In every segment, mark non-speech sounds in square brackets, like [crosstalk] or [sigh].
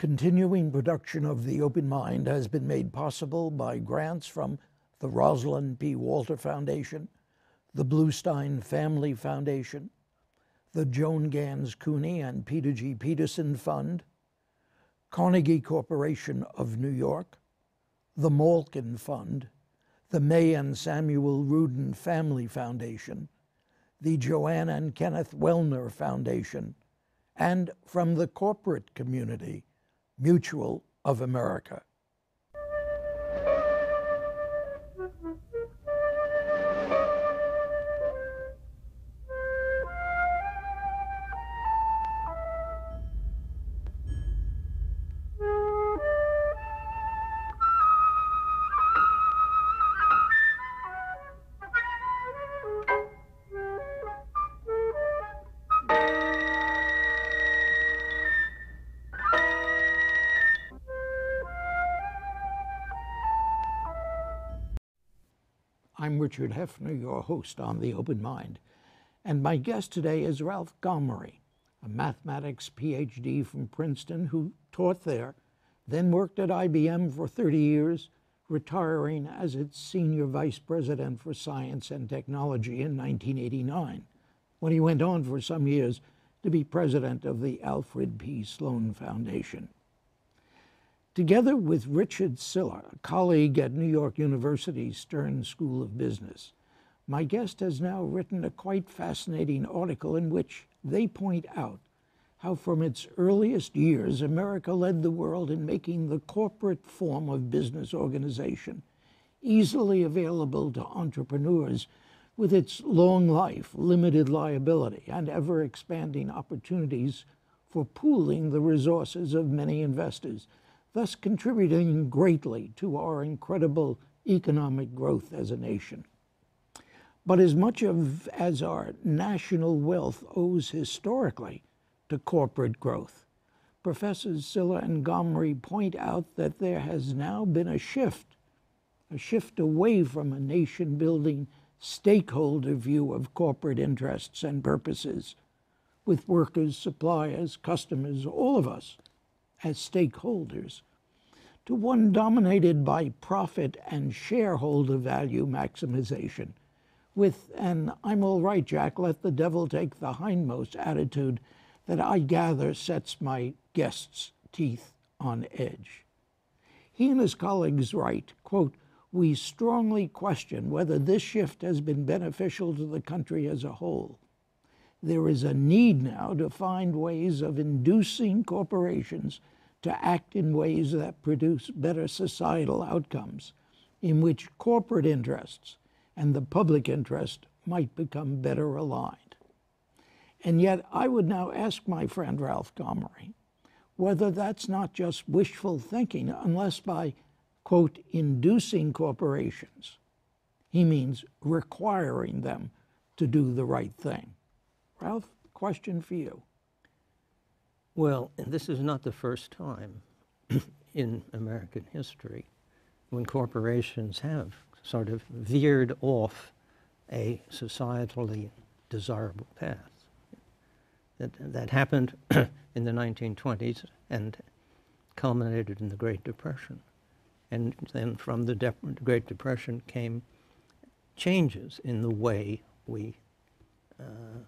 Continuing production of The Open Mind has been made possible by grants from the Rosalind P. Walter Foundation, the Bluestein Family Foundation, the Joan Ganz Cooney and Peter G. Peterson Fund, Carnegie Corporation of New York, the Malkin Fund, the May and Samuel Rudin Family Foundation, the Joanne and Kenneth Wellner Foundation, and from the corporate community, Mutual of America. Richard Heffner, your host on The Open Mind. And my guest today is Ralph Gomory, a mathematics PhD from Princeton who taught there, then worked at IBM for 30 years, retiring as its senior vice president for science and technology in 1989, when he went on for some years to be president of the Alfred P. Sloan Foundation. Together with Richard Sylla, a colleague at New York University's Stern School of Business, my guest has now written a quite fascinating article in which they point out how from its earliest years America led the world in making the corporate form of business organization easily available to entrepreneurs with its long life, limited liability, and ever expanding opportunities for pooling the resources of many investors thus contributing greatly to our incredible economic growth as a nation. But as much of as our national wealth owes historically to corporate growth, Professors Sylla and Gomory point out that there has now been a shift, a shift away from a nation building stakeholder view of corporate interests and purposes, with workers, suppliers, customers, all of us as stakeholders to one dominated by profit and shareholder value maximization, with an I'm all right, Jack, let the devil take the hindmost attitude that I gather sets my guests' teeth on edge. He and his colleagues write, quote, we strongly question whether this shift has been beneficial to the country as a whole. There is a need now to find ways of inducing corporations to act in ways that produce better societal outcomes, in which corporate interests and the public interest might become better aligned. And yet, I would now ask my friend Ralph Gomory whether that's not just wishful thinking, unless by, quote, inducing corporations, he means requiring them to do the right thing. Ralph, question for you. Well, this is not the first time [clears throat] in American history when corporations have sort of veered off a societally desirable path. That, that happened [clears throat] in the 1920s and culminated in the Great Depression. And then from the De Great Depression came changes in the way we uh,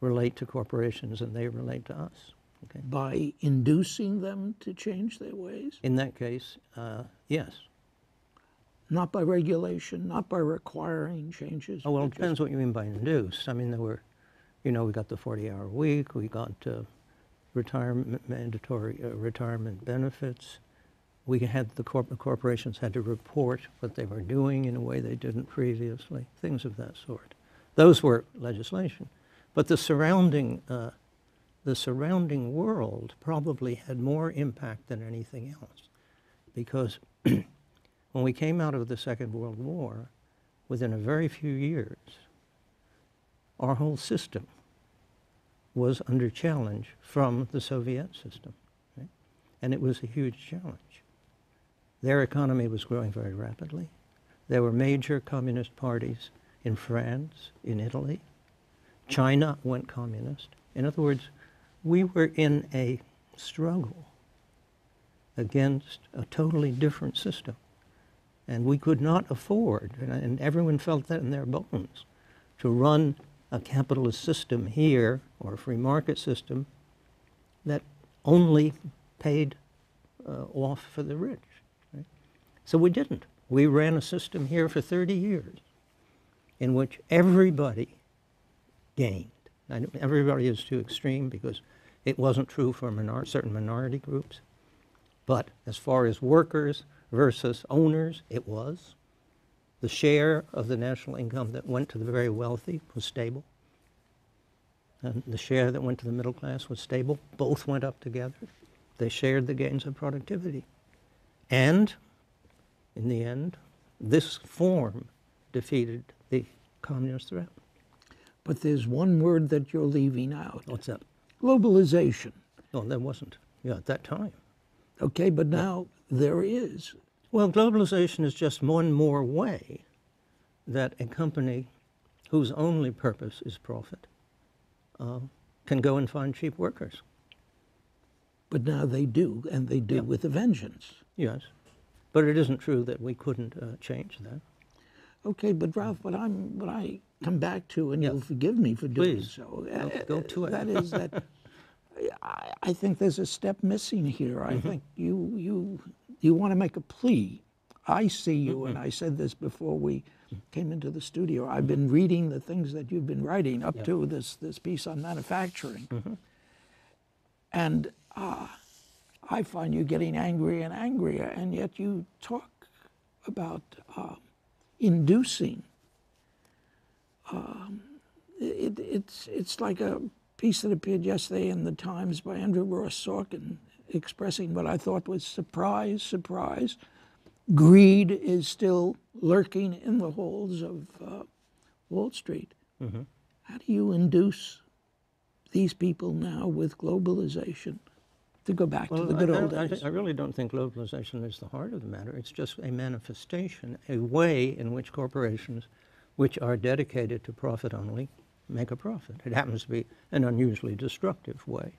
relate to corporations and they relate to us. Okay. By inducing them to change their ways? In that case, uh, yes. Not by regulation, not by requiring changes? Oh, well, it depends what you mean by induce. I mean, there were, you know, we got the 40-hour week, we got uh, retirement, mandatory uh, retirement benefits. We had the corp corporations had to report what they were doing in a way they didn't previously, things of that sort. Those were legislation. But the surrounding uh, the surrounding world probably had more impact than anything else. Because [clears throat] when we came out of the Second World War, within a very few years, our whole system was under challenge from the Soviet system. Right? And it was a huge challenge. Their economy was growing very rapidly. There were major communist parties in France, in Italy. China went communist. In other words, we were in a struggle against a totally different system. And we could not afford, and, everyone felt that in their bones, to run a capitalist system here or a free market system that only paid uh, off for the rich. right? So we didn't. We ran a system here for 30 years in which everybody gained. I everybody is too extreme because it wasn't true for minor- certain minority groups. But as far as workers versus owners, it was. The share of the national income that went to the very wealthy was stable. And the share that went to the middle class was stable. Both went up together. They shared the gains of productivity. And in the end, this form defeated the communist threat. But there's one word that you're leaving out What's that? globalization. No, there wasn't. Yeah, at that time. Okay, but now there is. Well, globalization is just one more way that a company whose only purpose is profit uh, can go and find cheap workers. But now they do, and they do Yeah. with a vengeance. Yes. But it isn't true that we couldn't uh, change that. Okay, but Ralph, what I'm what I come back to, and Yeah. you'll forgive me for doing Please. so. Go- uh, go to it. That is that. [laughs] I, I think there's a step missing here. Mm-hmm. I think you you you want to make a plea. I see you, Mm-hmm. and I said this before we came into the studio. I've been reading the things that you've been writing up to this this piece on manufacturing, Mm-hmm. and uh, I find you getting angrier and angrier, and yet you talk about uh, inducing. Um, it, it's it's like a piece that appeared yesterday in the Times by Andrew Ross Sorkin, expressing what I thought was surprise, surprise. Greed is still lurking in the halls of uh, Wall Street. How do you induce these people now with globalization to go back to the good I, old I, days? I really don't think globalization is the heart of the matter. It's just a manifestation, a way in which corporations, which are dedicated to profit only, make a profit. It happens to be an unusually destructive way.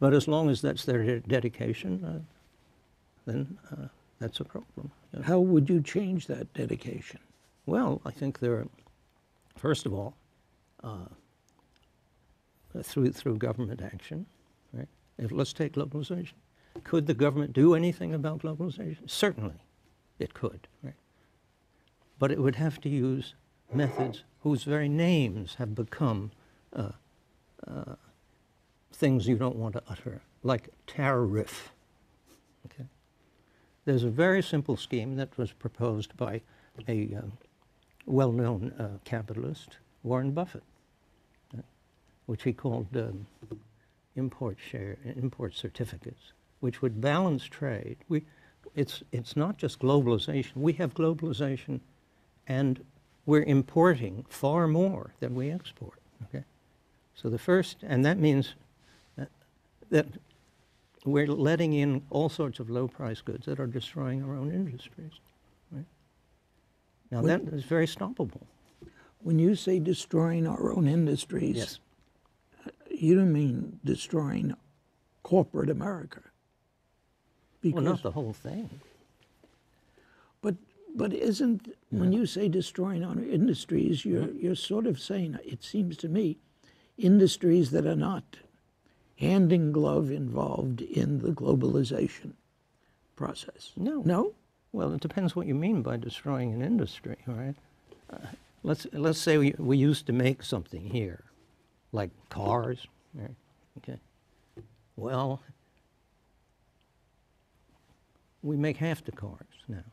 But as long as that's their de- dedication, uh, then uh, that's a problem. Yeah. How would you change that dedication? Well, I think there, are, first of all, uh, through through government action, right? If, let's take globalization. Could the government do anything about globalization? Certainly, it could, right? But it would have to use methods whose very names have become uh, uh, things you don't want to utter, like tariff. Okay. There's a very simple scheme that was proposed by a um, well-known uh, capitalist, Warren Buffett, uh, which he called um, import share, import certificates, which would balance trade. We, it's, it's not just globalization. We have globalization, and we're importing far more than we export. Okay, so the first, and that means that, that we're letting in all sorts of low-price goods that are destroying our own industries. Right? Now When- that is very stoppable. When you say destroying our own industries, yes. Uh, you don't mean destroying corporate America. Well, not the whole thing. But isn't when you say destroying our industries, you're you're sort of saying it seems to me, industries that are not hand in glove involved in the globalization process. No. No. Well, it depends what you mean by destroying an industry, right? Uh, let's, let's say we, we used to make something here, like cars, right? Okay. Well, we make half the cars now.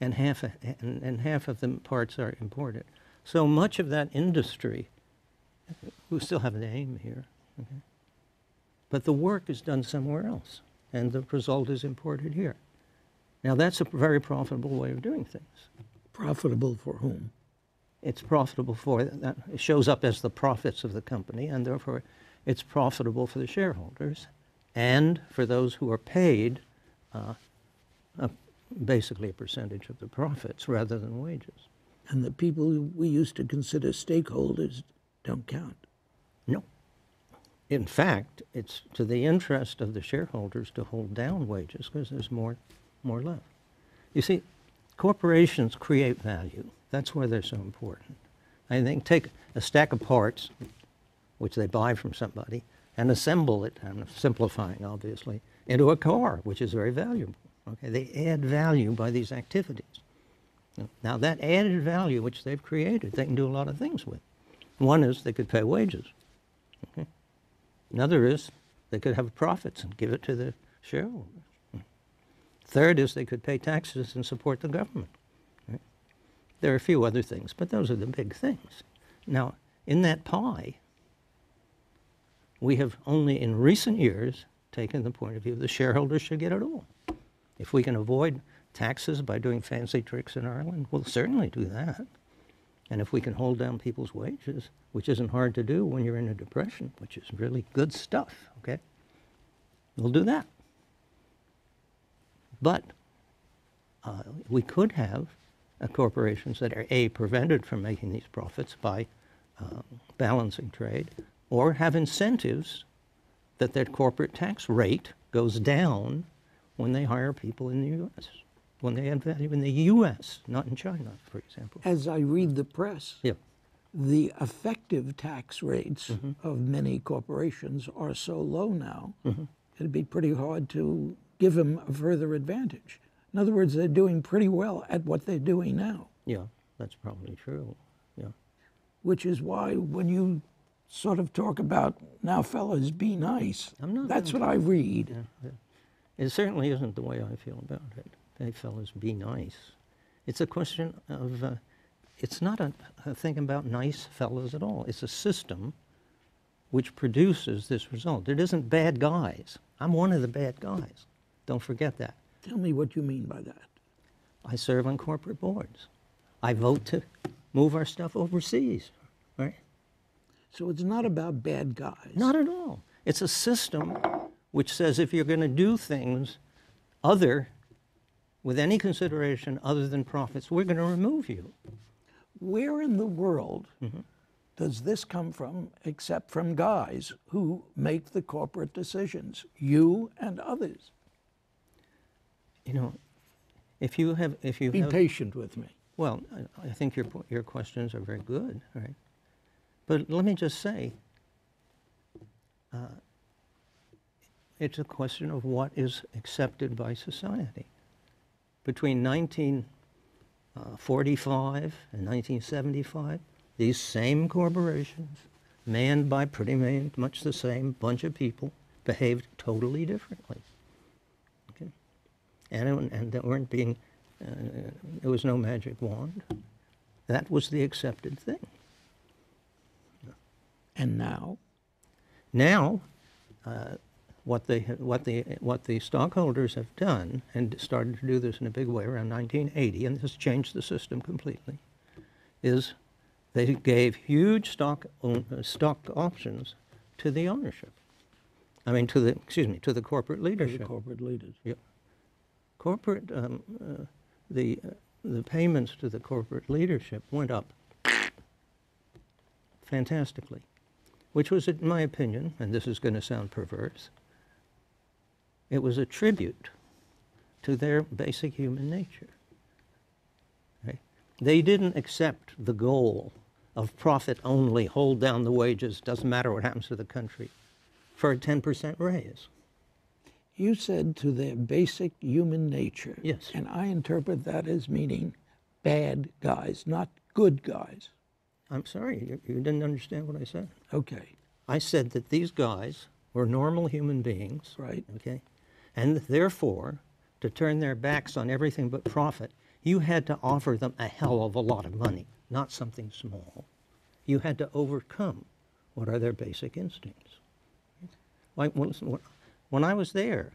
And half, a- and, and half of the parts are imported. So much of that industry, we still have a name here, okay? But the work is done somewhere else, and the result is imported here. Now, that's a very profitable way of doing things. Profitable for whom? It's profitable for, that it shows up as the profits of the company, and therefore it's profitable for the shareholders and for those who are paid uh, a, basically a percentage of the profits rather than wages. And the people we used to consider stakeholders don't count. No. in fact, it's to the interest of the shareholders to hold down wages because there's more, more left. You see, corporations create value. That's why they're so important. I think take a stack of parts, which they buy from somebody, and assemble it, I'm simplifying obviously, into a car, which is very valuable. Okay, they add value by these activities. Now that added value which they've created, they can do a lot of things with. One is they could pay wages. Okay? Another is they could have profits and give it to the shareholders. Third is they could pay taxes and support the government. right? There are a few other things, but those are the big things. Now, in that pie, we have only in recent years taken the point of view the shareholders should get it all. If we can avoid taxes by doing fancy tricks in Ireland, we'll certainly do that. And if we can hold down people's wages, which isn't hard to do when you're in a depression, which is really good stuff, okay? We'll do that. But uh, we could have uh, corporations that are A, prevented from making these profits by uh, balancing trade, or have incentives that their corporate tax rate goes down when they hire people in the U.S., when they add value in the U.S., not in China, for example. As I read the press, Yeah. the effective tax rates mm-hmm. of many corporations are so low now, mm-hmm. it'd be pretty hard to give them a further advantage. In other words, they're doing pretty well at what they're doing now, Yeah, that's probably true. Yeah. which is why when you sort of talk about, now, fellas, be nice, I'm not that's what I read. It certainly isn't the way I feel about it. Hey, fellas, be nice. It's a question of, uh, it's not a, a thing about nice fellas at all. It's a system which produces this result. It isn't bad guys. I'm one of the bad guys. Don't forget that. Tell me what you mean by that. I serve on corporate boards. I vote to move our stuff overseas, right? So it's not about bad guys. Not at all. It's a system which says if you're going to do things other, with any consideration other than profits, we're going to remove you. Where in the world Mm-hmm. does this come from except from guys who make the corporate decisions, you and others? You know, if you have, if you Be have, patient with me. well, I, I think your your questions are very good, right? But let me just say, uh, it's a question of what is accepted by society. Between 1945 and 1975, these same corporations, manned by pretty much the same bunch of people, behaved totally differently. Okay? And, it- and they weren't being, uh, there was no magic wand. That was the accepted thing. And now, Now, uh, what they ha- what the what the stockholders have done and started to do this in a big way around 1980, and this changed the system completely, is they gave huge stock own, uh, stock options to the ownership. I mean, to the excuse me, to the corporate to the leadership. corporate leaders. Yep. Corporate, um, uh, the, uh, the payments to the corporate leadership went up fantastically, which was, in my opinion, and this is going to sound perverse, it was a tribute to their basic human nature. Right? They didn't accept the goal of profit only, hold down the wages, doesn't matter what happens to the country, for a 10% raise. You said to their basic human nature. Yes. And I interpret that as meaning bad guys, not good guys. I'm sorry, you, you didn't understand what I said. Okay, I said that these guys were normal human beings, right. okay? And therefore, to turn their backs on everything but profit, you had to offer them a hell of a lot of money, not something small. You had to overcome what are their basic instincts. Like when, when I was there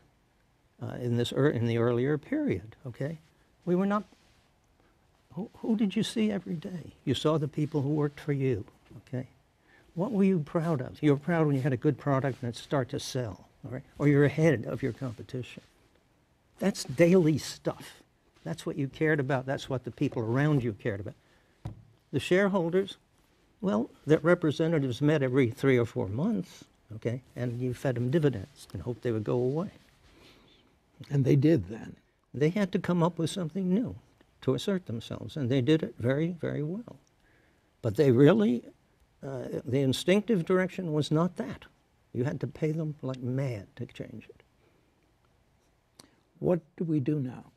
uh, in this ear in the earlier period, okay, we were not. Who, who did you see every day? You saw the people who worked for you, okay. What were you proud of? You were proud when you had a good product and it started to sell, all right? Or you're ahead of your competition. That's daily stuff. That's what you cared about. That's what the people around you cared about. The shareholders, well, their representatives met every three or four months, okay? And you fed them dividends and hoped they would go away. And they did then. They had to come up with something new to assert themselves, and they did it very, very well. But they really, uh, the instinctive direction was not that. You had to pay them like mad to change it. What do we do now?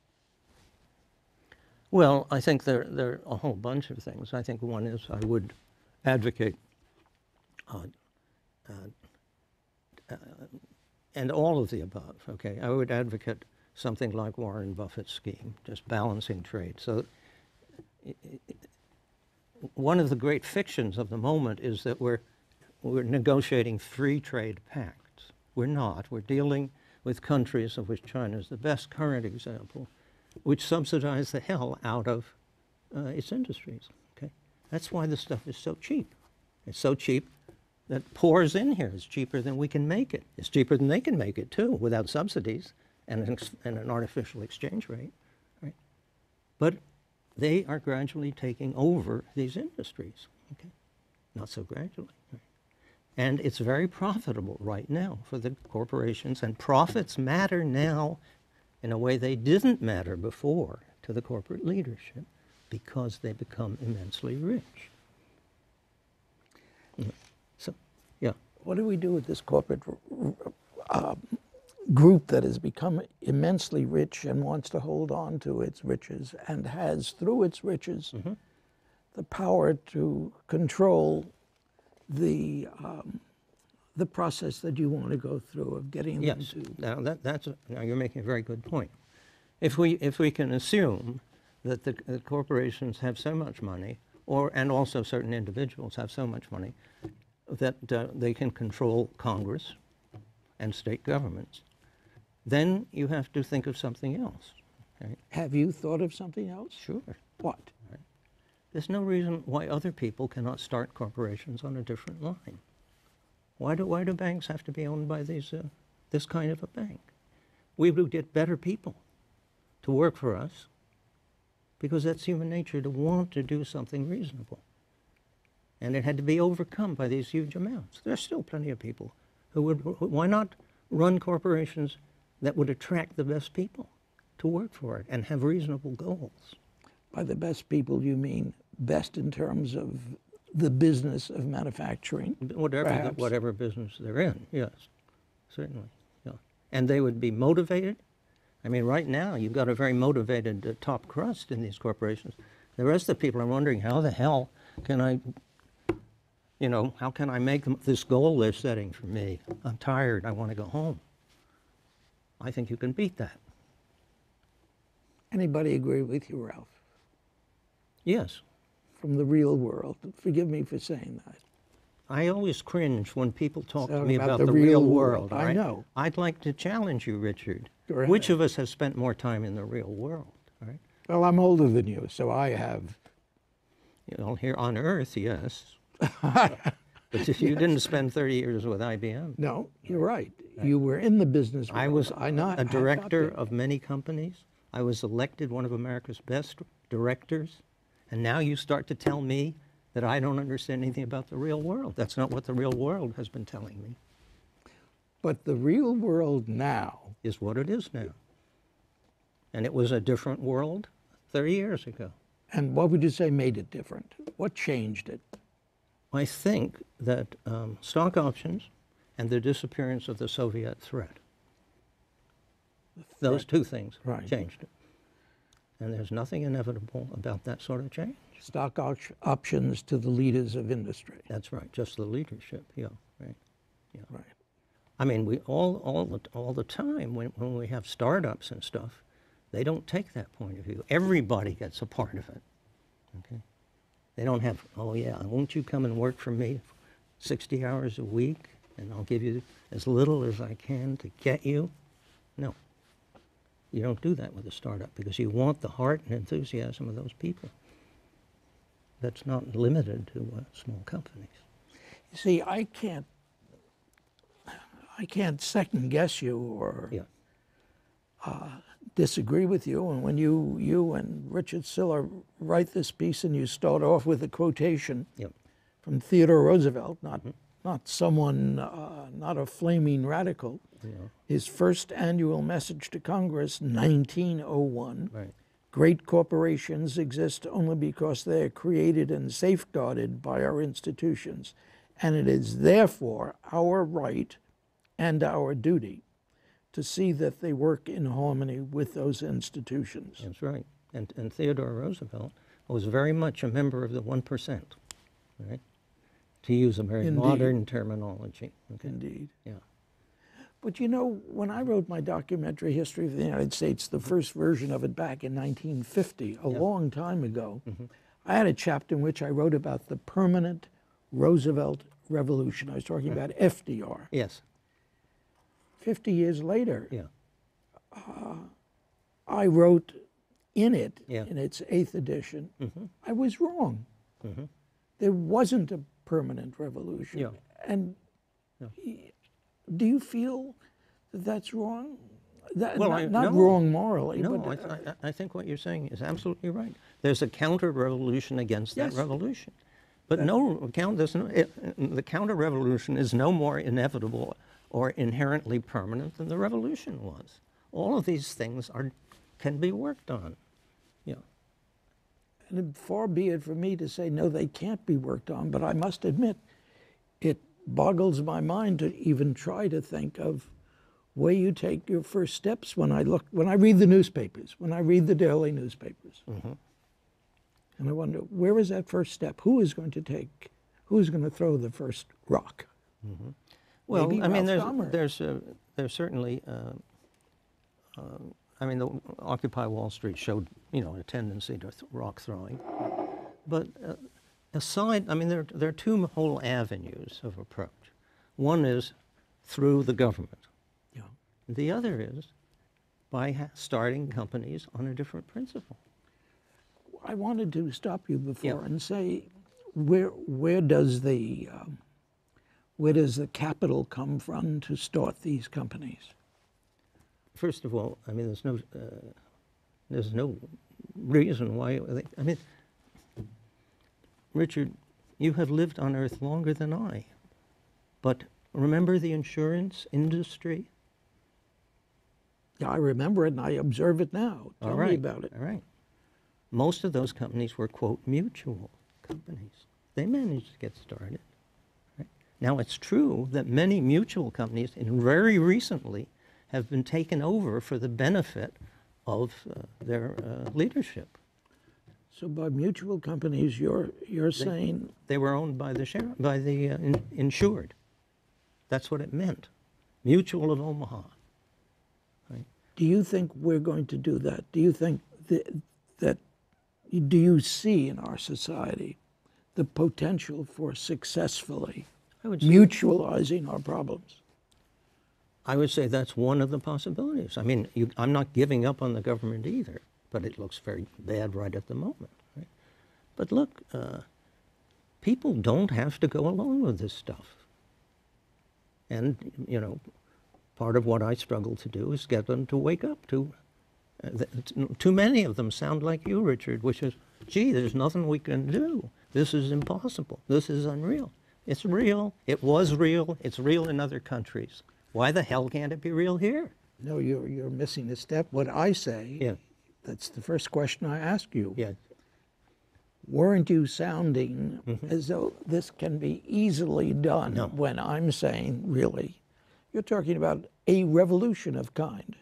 Well, I think there, there are a whole bunch of things. I think one is I would advocate, uh, uh, uh, and all of the above, okay? I would advocate something like Warren Buffett's scheme, just balancing trade. So i- i- one of the great fictions of the moment is that we're, we're negotiating free trade pacts. We're not. We're dealing with countries of which China is the best current example, which subsidize the hell out of uh, its industries. Okay, that's why this stuff is so cheap. It's so cheap that pours in here. It's cheaper than we can make it. It's cheaper than they can make it too, without subsidies and an, and an artificial exchange rate. Right? But they are gradually taking over these industries. Okay, not so gradually. Right? And it's very profitable right now for the corporations, and profits matter now in a way they didn't matter before to the corporate leadership because they become immensely rich. So, yeah. What do we do with this corporate uh, group that has become immensely rich and wants to hold on to its riches and has, through its riches, the power to control the um, the process that you want to go through of getting Yes. them to Now that, that's a, now you're making a very good point. If we if we can assume that the, the corporations have so much money, or and also certain individuals have so much money, that uh, they can control Congress and state governments, then you have to think of something else. Right? Have you thought of something else? Sure. What? There's no reason why other people cannot start corporations on a different line. Why do, why do banks have to be owned by these, uh, this kind of a bank? We would get better people to work for us because that's human nature to want to do something reasonable. And it had to be overcome by these huge amounts. There's still plenty of people who would, why not run corporations that would attract the best people to work for it and have reasonable goals? By the best people, you mean best in terms of the business of manufacturing? Whatever, the- whatever business they're in, yes, certainly, yeah. And they would be motivated. I mean, right now, you've got a very motivated uh, top crust in these corporations. The rest of the people are wondering, how the hell can I, you know, how can I make them- this goal they're setting for me? I'm tired, I want to go home. I think you can beat that. Anybody agree with you, Ralph? Yes. From the real world. Forgive me for saying that. I always cringe when people talk to me about about the the, real real world. world. I know. I'd like to challenge you, Richard. Which of us has spent more time in the real world? Right. Well, I'm older than you, so I have. You know, here on Earth, yes. [laughs] but if you didn't spend 30 years with IBM, No, you're right. You were in the business. I was I not a director of many companies. I was elected one of America's best directors. And now you start to tell me that I don't understand anything about the real world. That's not what the real world has been telling me, But the real world now, is what it is now. And it was a different world 30 years ago. and what would you say made it different? What changed it? I think that um, stock options and the disappearance of the Soviet threat, those two things Right. changed it. And there's nothing inevitable about that sort of change. Stock op- options to the leaders of industry. That's right, just the leadership, yeah, right. Yeah. Right. I mean, we all, all, the, all the time when, when we have startups and stuff, they don't take that point of view. Everybody gets a part of it. Okay? They don't have, oh yeah, won't you come and work for me 60 hours a week and I'll give you as little as I can to get you? No. You don't do that with a startup because you want the heart and enthusiasm of those people. That's not limited to uh, small companies. You see, I can't. I can't second guess you or Yeah. disagree with you. And when you you and Richard Sylla write this piece and you start off with a quotation Yep. from Theodore Roosevelt, not not someone, uh, not a flaming radical. His first annual message to Congress, 1901. Right. Great corporations exist only because they are created and safeguarded by our institutions, and it is therefore our right and our duty to see that they work in harmony with those institutions. That's right. And, and Theodore Roosevelt was very much a member of the 1%, right? To use a very Indeed. modern terminology. Okay. Indeed. Yeah. But you know, when I wrote my documentary history of the United States, the first version of it back in 1950, a long time ago, mm-hmm. I had a chapter in which I wrote about the permanent Roosevelt Revolution. I was talking about FDR. Yes. 50 years later, Yeah. Uh, I wrote in it, Yeah. in its eighth edition, mm-hmm. I was wrong. Mm-hmm. There wasn't a permanent revolution. Yeah. And y- do you feel that that's wrong? That, Well, not, I- not no. wrong morally, No, but uh, I, th- I think what you're saying is absolutely right. There's a counter revolution against Yes. that revolution. But no count, no, it, the counter revolution is no more inevitable or inherently permanent than the revolution was. All of these things are, can be worked on. Yeah. And far be it from me to say, no, they can't be worked on, but I must admit, it boggles my mind to even try to think of where you take your first steps when I look, when I read the newspapers, when I read the daily newspapers. And I wonder, where is that first step? Who is going to take, who is going to throw the first rock? Well, Maybe I mean, there's, Dahmer. there's, uh, there's certainly, uh, um, I mean, the Occupy Wall Street showed, you know, a tendency to th- rock throwing. But uh, aside, I mean, there, there are two whole avenues of approach. One is through the government. Yeah. The other is by ha- starting companies on a different principle. I wanted to stop you before Yeah. and say, where where does the um, where does the capital come from to start these companies? First of all, I mean, there's no, uh, there's no reason why. They, I mean, Richard, you have lived on Earth longer than I, but remember the insurance industry. Yeah, I remember it and I observe it now. Tell me about it. All right. Most of those companies were quote mutual companies. They managed to get started. Right? Now it's true that many mutual companies, and very recently, have been taken over for the benefit of uh, their uh, leadership. So by mutual companies, you're you're saying They were owned by the sheriff, by the uh, in, insured. That's what it meant. Mutual of Omaha. do you think we're going to do that? Do you think that, that do you see in our society the potential for successfully I would say, mutualizing our problems? I would say that's one of the possibilities. I mean, you, I'm not giving up on the government either, but it looks very bad right at the moment. Right? But look, uh, people don't have to go along with this stuff. And, you know, part of what I struggle to do is get them to wake up to. Uh, th- too many of them sound like you, Richard, which is, gee, there's nothing we can do. This is impossible. This is unreal. It's real. It was real. It's real in other countries. Why the hell can't it be real here? No, you're you're missing a step. What I say, Yeah. That's the first question I ask you. Yeah. Weren't you sounding mm-hmm. as though this can be easily done No. when I'm saying, really, you're talking about a revolution of kind?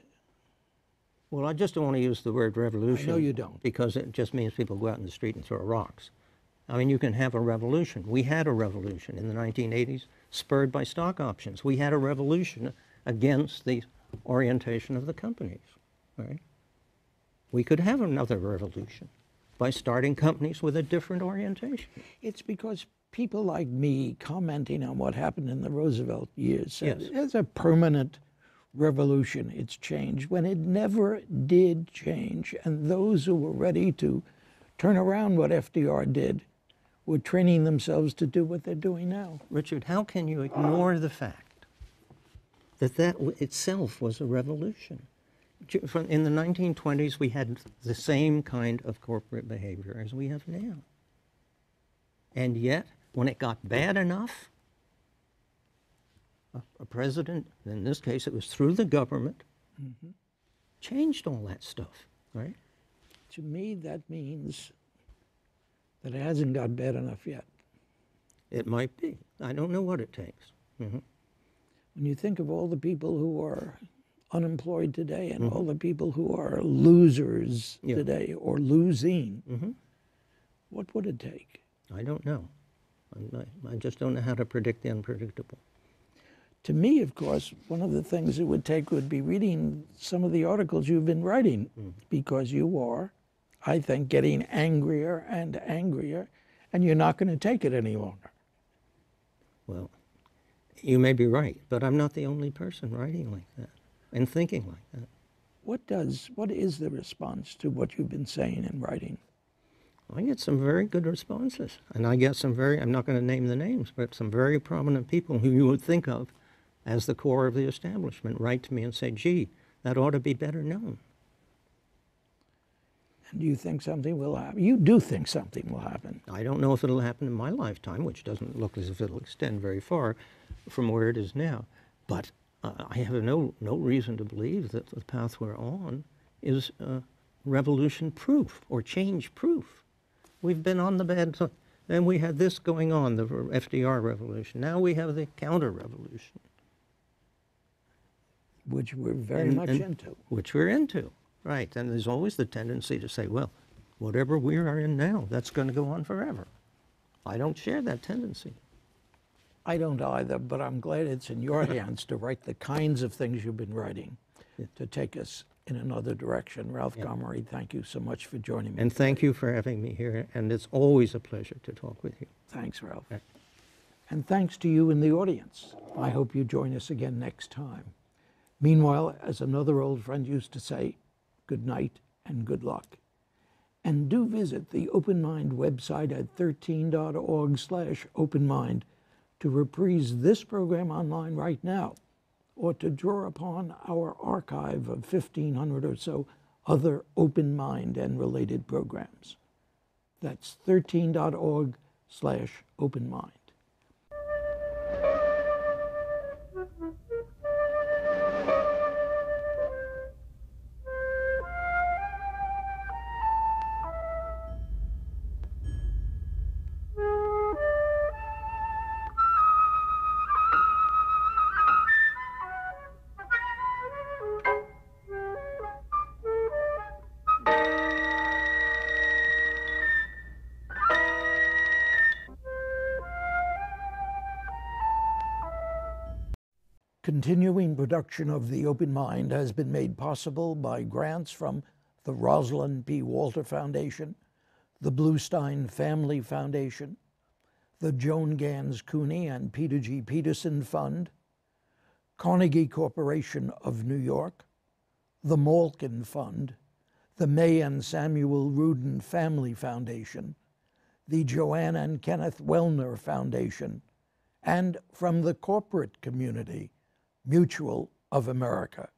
Well, I just don't want to use the word revolution. No, you don't. Because it just means people go out in the street and throw rocks. I mean, you can have a revolution. We had a revolution in the 1980s, spurred by stock options. We had a revolution against the orientation of the companies, right? We could have another revolution by starting companies with a different orientation. It's because people like me commenting on what happened in the Roosevelt years said Yes. it's a permanent revolution. It's changed when it never did change. And those who were ready to turn around what FDR did were training themselves to do what they're doing now. Richard, how can you ignore the fact that that w- itself was a revolution? In the 1920s, we had the same kind of corporate behavior as we have now. And yet, when it got bad enough, a, a president, in this case, it was through the government, Mm-hmm. changed all that stuff, right? To me, that means that it hasn't got bad enough yet. It might be. I don't know what it takes. hmm When you think of all the people who are unemployed today and all the people who are losers Yeah. today or losing, hmm what would it take? I don't know. Not, I just don't know how to predict the unpredictable. To me, of course, one of the things it would take would be reading some of the articles you've been writing because you are, I think, getting angrier and angrier, and you're not going to take it any longer. Well, you may be right, but I'm not the only person writing like that and thinking like that. What does what is the response to what you've been saying and writing? I get some very good responses, and I get some very, I'm not going to name the names, but some very prominent people who you would think of as the core of the establishment write to me and say, gee, that ought to be better known. And do you think something will happen? You do think something will happen. I don't know if it'll happen in my lifetime, which doesn't look as if it'll extend very far from where it is now. But I have no, no reason to believe that the path we're on is uh, revolution proof or change proof. We've been on the bad side. Then we had this going on, the FDR revolution. Now we have the counter revolution, which we're very And- much and- into. which we're into. Right. And there's always the tendency to say, well, whatever we are in now, that's going to go on forever. I don't share that tendency. I don't either, but I'm glad it's in your [laughs] hands to write the kinds of things you've been writing to take us in another direction. Ralph Gomory, thank you so much for joining me. And thank you for having me here, and it's always a pleasure to talk with you. thanks, Ralph. Right. And thanks to you in the audience. I hope you join us again next time. Meanwhile, as another old friend used to say, good night and good luck. And do visit the Open Mind website at 13.org slash openmind to reprise this program online right now or to draw upon our archive of 1,500 or so other Open Mind and related programs. That's 13.org slash openmind. Continuing production of The Open Mind has been made possible by grants from the Rosalind P. Walter Foundation, the Bluestein Family Foundation, the Joan Ganz Cooney and Peter G. Peterson Fund, Carnegie Corporation of New York, the Malkin Fund, the May and Samuel Rudin Family Foundation, the Joanne and Kenneth Wellner Foundation, and from the corporate community, Mutual of America.